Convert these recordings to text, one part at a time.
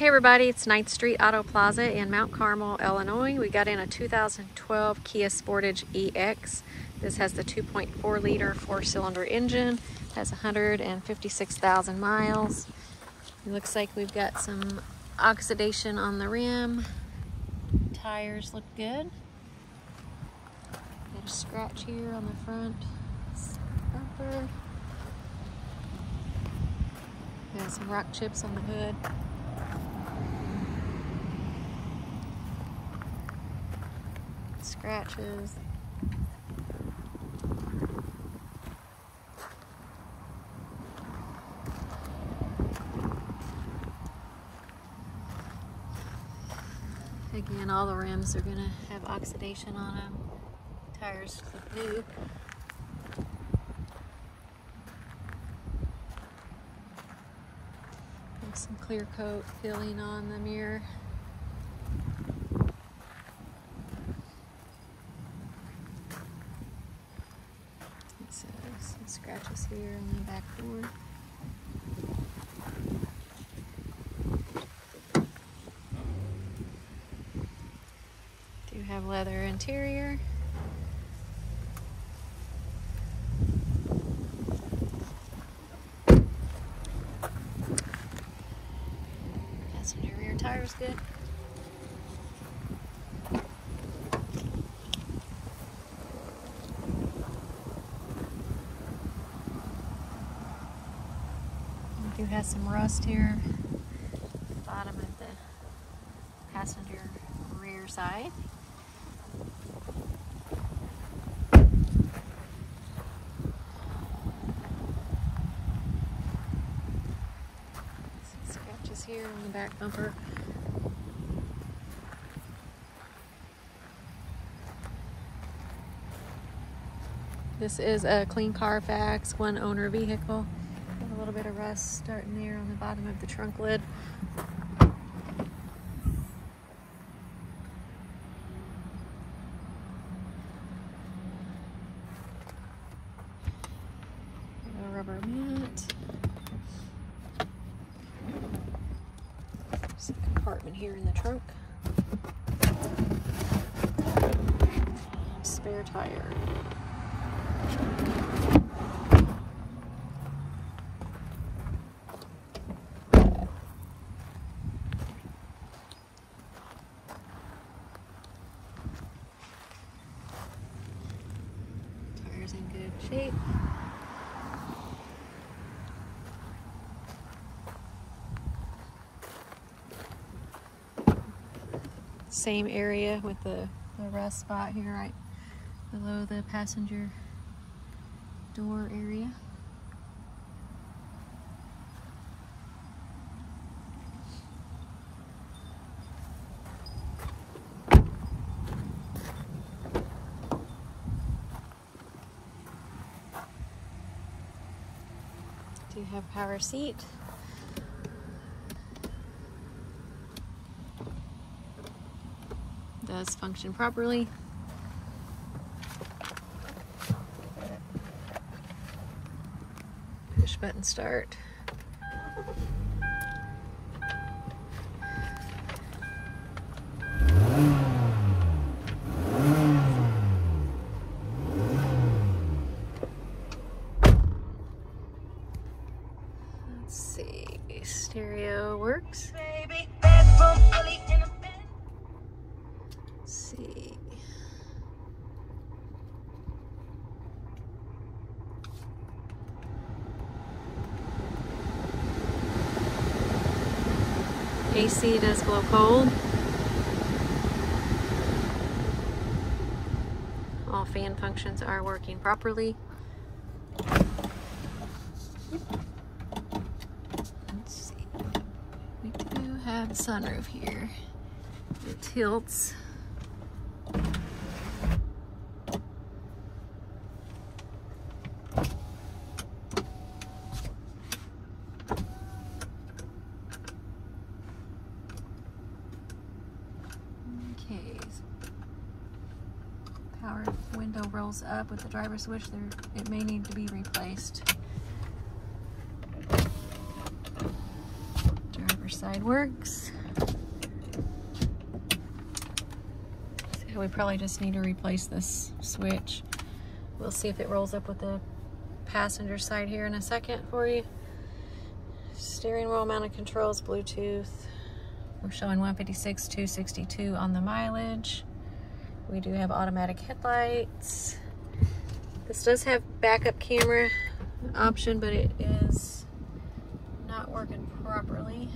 Hey everybody, it's 9th Street Auto Plaza in Mount Carmel, Illinois. We got in a 2012 Kia Sportage EX. This has the 2.4 liter four cylinder engine, has 156,000 miles. It looks like we've got some oxidation on the rim. Tires look good. Got a scratch here on the front bumper. Got some rock chips on the hood. Scratches. Again, all the rims are gonna have oxidation on them. Tires look new. Some clear coat peeling on the mirror. So some scratches here on the back door. Do have leather interior. Passenger rear tires good. Have some rust here. Bottom of the passenger rear side. Some scratches here on the back bumper. This is a clean Carfax, one owner vehicle. Little bit of rust starting there on the bottom of the trunk lid. Rubber mat. A compartment here in the trunk. Spare tire. Tires shape. Same area with the, the rust spot here right below the passenger door area. Do have power seat. Does function properly. Push button start. AC does blow cold. All fan functions are working properly. Let's see. We do have sunroof here. It tilts. Okay. Power rolls up with the driver switch. There, it may need to be replaced. Driver side works. So we probably just need to replace this switch. We'll see if it rolls up with the passenger side here in a second for you. Steering wheel mounted controls, Bluetooth. We're showing 156, 262 on the mileage. We do have automatic headlights. This does have backup camera option, but it is not working properly.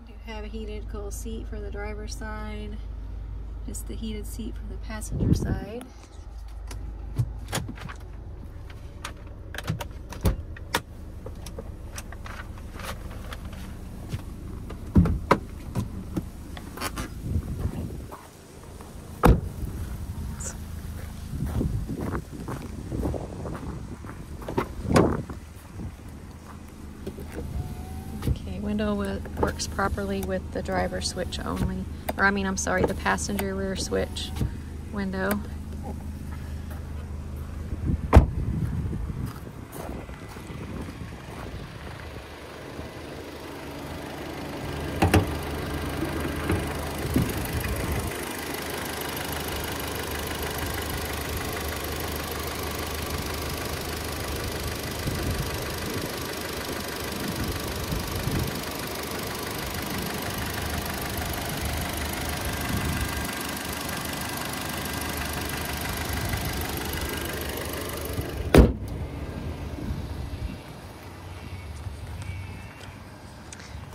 We do have a heated cold seat for the driver's side. Just the heated seat for the passenger side. Window works properly with the driver switch only. Or I mean, I'm sorry, the passenger rear switch window.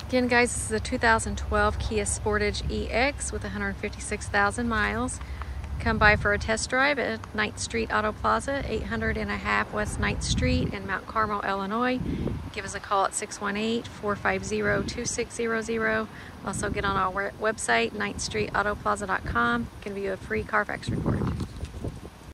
Again, guys, this is a 2012 Kia Sportage EX with 156,000 miles. Come by for a test drive at Ninth Street Auto Plaza, 800 and a half West Ninth Street in Mount Carmel, Illinois. Give us a call at 618-450-2600. Also get on our website, ninthstreetautoplaza.com. Can view a free Carfax report.